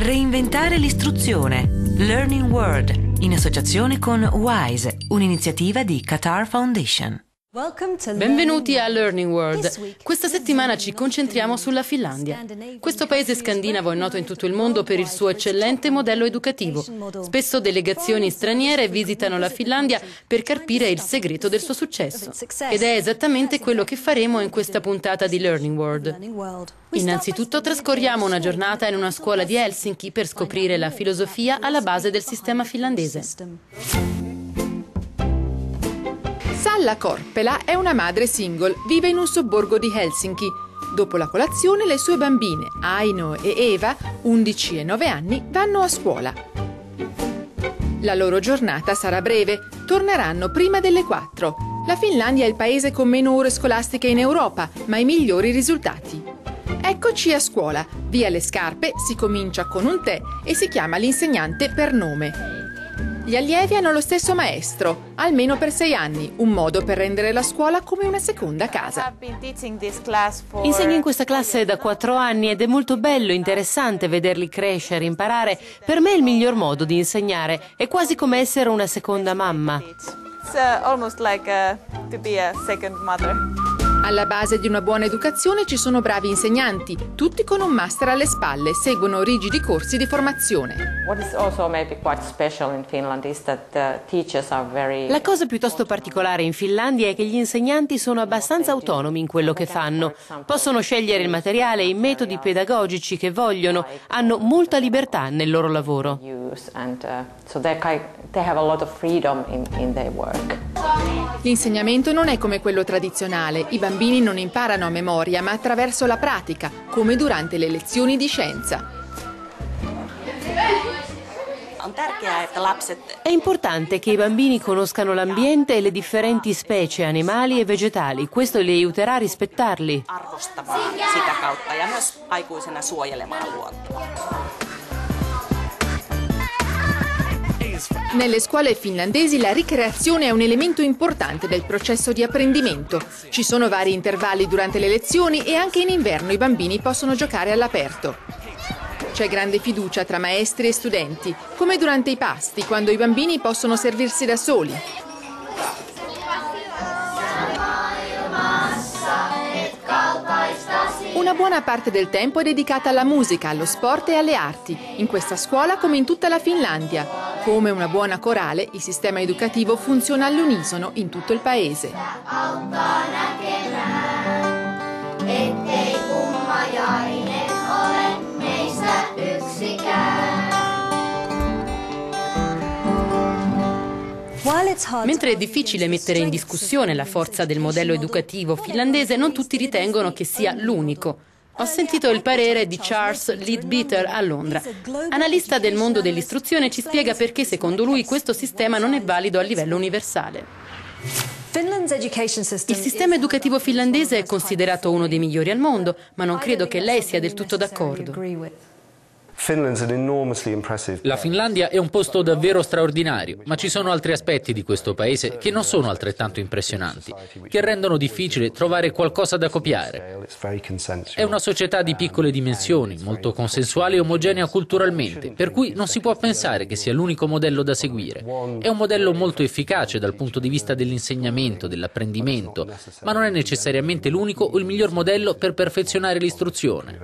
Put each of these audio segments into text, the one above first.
Reinventare l'istruzione. Learning World, in associazione con WISE, un'iniziativa di Qatar Foundation. Benvenuti a Learning World. Questa settimana ci concentriamo sulla Finlandia. Questo paese scandinavo è noto in tutto il mondo per il suo eccellente modello educativo. Spesso delegazioni straniere visitano la Finlandia per carpire il segreto del suo successo. Ed è esattamente quello che faremo in questa puntata di Learning World. Innanzitutto trascorriamo una giornata in una scuola di Helsinki per scoprire la filosofia alla base del sistema finlandese. Salla Korpela è una madre single, vive in un sobborgo di Helsinki. Dopo la colazione le sue bambine, Aino e Eva, 11 e 9 anni, vanno a scuola. La loro giornata sarà breve, torneranno prima delle 4. La Finlandia è il paese con meno ore scolastiche in Europa, ma i migliori risultati. Eccoci a scuola. Via le scarpe, si comincia con un tè e si chiama l'insegnante per nome. Gli allievi hanno lo stesso maestro, almeno per sei anni, un modo per rendere la scuola come una seconda casa. Insegno in questa classe da quattro anni ed è molto bello, interessante vederli crescere, imparare. Per me è il miglior modo di insegnare, è quasi come essere una seconda mamma. It's uh, almost like uh, to be a second mother. Alla base di una buona educazione ci sono bravi insegnanti, tutti con un master alle spalle, seguono rigidi corsi di formazione. La cosa piuttosto particolare in Finlandia è che gli insegnanti sono abbastanza autonomi in quello che fanno. Possono scegliere il materiale e i metodi pedagogici che vogliono, hanno molta libertà nel loro lavoro. L'insegnamento non è come quello tradizionale, i bambini non imparano a memoria ma attraverso la pratica, come durante le lezioni di scienza. È importante che i bambini conoscano l'ambiente e le differenti specie animali e vegetali. Questo li aiuterà a rispettarli. Nelle scuole finlandesi la ricreazione è un elemento importante del processo di apprendimento. Ci sono vari intervalli durante le lezioni e anche in inverno i bambini possono giocare all'aperto. C'è grande fiducia tra maestri e studenti, come durante i pasti, quando i bambini possono servirsi da soli. Una buona parte del tempo è dedicata alla musica, allo sport e alle arti, in questa scuola come in tutta la Finlandia. Come una buona corale, il sistema educativo funziona all'unisono in tutto il paese. Mentre è difficile mettere in discussione la forza del modello educativo finlandese, non tutti ritengono che sia l'unico. Ho sentito il parere di Charles Leadbeater a Londra. Analista del mondo dell'istruzione ci spiega perché secondo lui questo sistema non è valido a livello universale. Il sistema educativo finlandese è considerato uno dei migliori al mondo, ma non credo che lei sia del tutto d'accordo. La Finlandia è un posto davvero straordinario, ma ci sono altri aspetti di questo paese che non sono altrettanto impressionanti, che rendono difficile trovare qualcosa da copiare. È una società di piccole dimensioni, molto consensuale e omogenea culturalmente, per cui non si può pensare che sia l'unico modello da seguire. È un modello molto efficace dal punto di vista dell'insegnamento, dell'apprendimento, ma non è necessariamente l'unico o il miglior modello per perfezionare l'istruzione.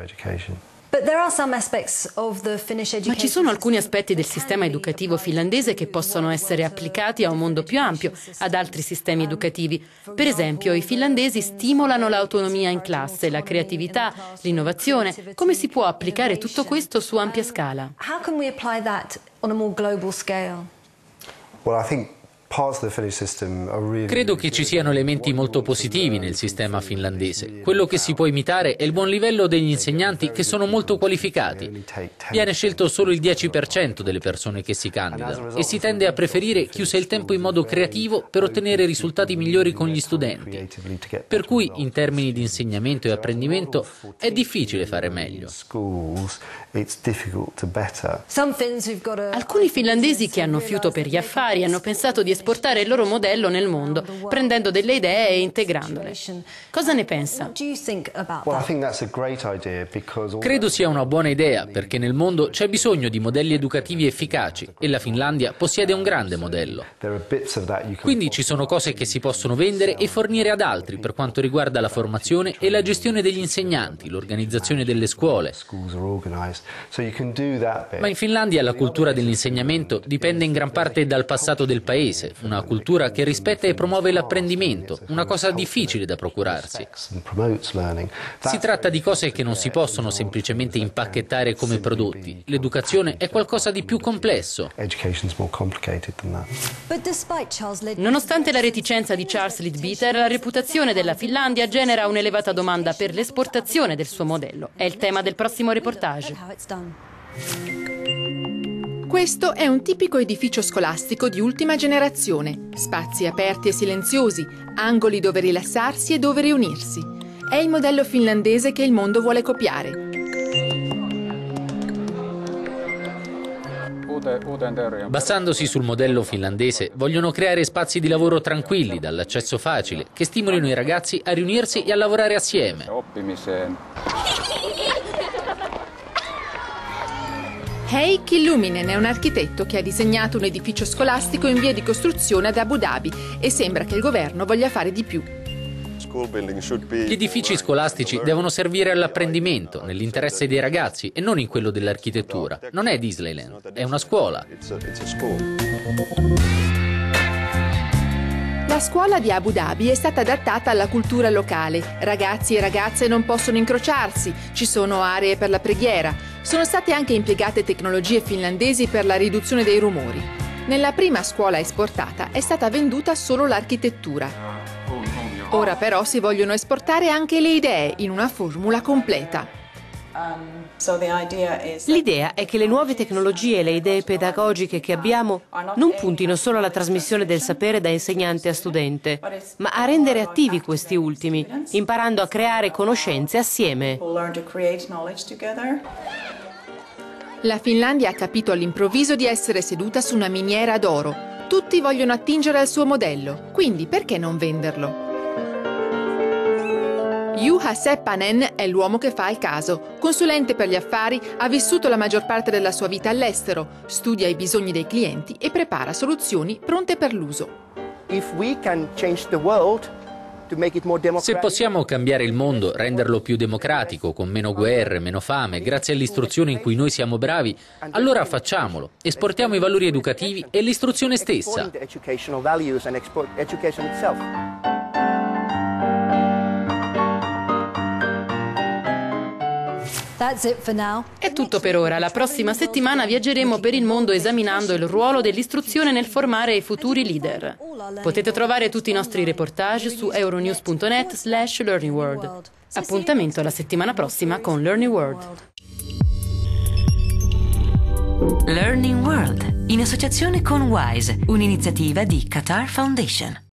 Ma ci sono alcuni aspetti del sistema educativo finlandese che possono essere applicati a un mondo più ampio, ad altri sistemi educativi. Per esempio, i finlandesi stimolano l'autonomia in classe, la creatività, l'innovazione. Come si può applicare tutto questo su ampia scala? Well, I think Credo che ci siano elementi molto positivi nel sistema finlandese. Quello che si può imitare è il buon livello degli insegnanti che sono molto qualificati. Viene scelto solo il 10% delle persone che si candidano e si tende a preferire chi usa il tempo in modo creativo per ottenere risultati migliori con gli studenti. Per cui, in termini di insegnamento e apprendimento, è difficile fare meglio. Alcuni finlandesi che hanno fiuto per gli affari hanno pensato di esprimere esportare il loro modello nel mondo, prendendo delle idee e integrandole. Cosa ne pensa? Credo sia una buona idea perché nel mondo c'è bisogno di modelli educativi efficaci e la Finlandia possiede un grande modello. Quindi ci sono cose che si possono vendere e fornire ad altri per quanto riguarda la formazione e la gestione degli insegnanti, l'organizzazione delle scuole. Ma in Finlandia la cultura dell'insegnamento dipende in gran parte dal passato del paese, una cultura che rispetta e promuove l'apprendimento, una cosa difficile da procurarsi. Si tratta di cose che non si possono semplicemente impacchettare come prodotti. L'educazione è qualcosa di più complesso. Nonostante la reticenza di Charles Leadbeater, la reputazione della Finlandia genera un'elevata domanda per l'esportazione del suo modello. È il tema del prossimo reportage. Questo è un tipico edificio scolastico di ultima generazione. Spazi aperti e silenziosi, angoli dove rilassarsi e dove riunirsi. È il modello finlandese che il mondo vuole copiare. Basandosi sul modello finlandese, vogliono creare spazi di lavoro tranquilli, dall'accesso facile, che stimolino i ragazzi a riunirsi e a lavorare assieme. Heikki Killuminen è un architetto che ha disegnato un edificio scolastico in via di costruzione ad Abu Dhabi e sembra che il governo voglia fare di più. Gli edifici scolastici devono servire all'apprendimento, nell'interesse dei ragazzi e non in quello dell'architettura. Non è Disneyland, è una scuola. La scuola di Abu Dhabi è stata adattata alla cultura locale. Ragazzi e ragazze non possono incrociarsi, ci sono aree per la preghiera. Sono state anche impiegate tecnologie finlandesi per la riduzione dei rumori. Nella prima scuola esportata è stata venduta solo l'architettura. Ora però si vogliono esportare anche le idee in una formula completa. L'idea è che le nuove tecnologie e le idee pedagogiche che abbiamo non puntino solo alla trasmissione del sapere da insegnante a studente, ma a rendere attivi questi ultimi, imparando a creare conoscenze assieme. La Finlandia ha capito all'improvviso di essere seduta su una miniera d'oro. Tutti vogliono attingere al suo modello, quindi perché non venderlo? Juha Seppanen è l'uomo che fa il caso. Consulente per gli affari, ha vissuto la maggior parte della sua vita all'estero, studia i bisogni dei clienti e prepara soluzioni pronte per l'uso. Se possiamo cambiare il mondo, renderlo più democratico, con meno guerre, meno fame, grazie all'istruzione in cui noi siamo bravi, allora facciamolo. Esportiamo i valori educativi e l'istruzione stessa. È tutto per ora. La prossima settimana viaggeremo per il mondo esaminando il ruolo dell'istruzione nel formare i futuri leader. Potete trovare tutti i nostri reportage su euronews.net slash learningworld. Appuntamento la settimana prossima con Learning World. Learning World, in associazione con WISE, un'iniziativa di Qatar Foundation.